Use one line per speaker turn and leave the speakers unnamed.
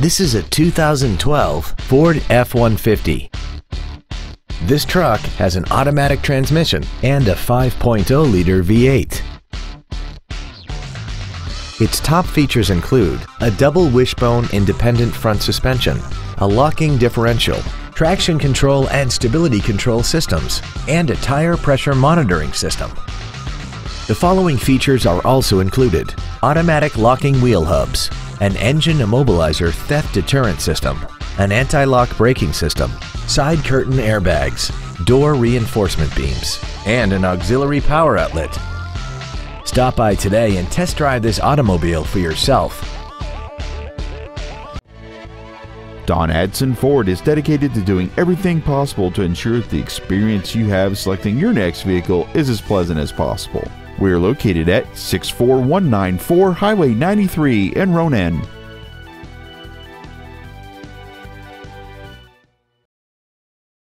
This is a 2012 Ford F-150. This truck has an automatic transmission and a 5.0-liter V8. Its top features include a double wishbone independent front suspension, a locking differential, traction control and stability control systems, and a tire pressure monitoring system. The following features are also included. Automatic locking wheel hubs, an engine immobilizer theft deterrent system, an anti-lock braking system, side curtain airbags, door reinforcement beams, and an auxiliary power outlet. Stop by today and test drive this automobile for yourself.
Don Aadsen Ford is dedicated to doing everything possible to ensure that the experience you have selecting your next vehicle is as pleasant as possible. We are located at 64194 Highway 93 in Ronan.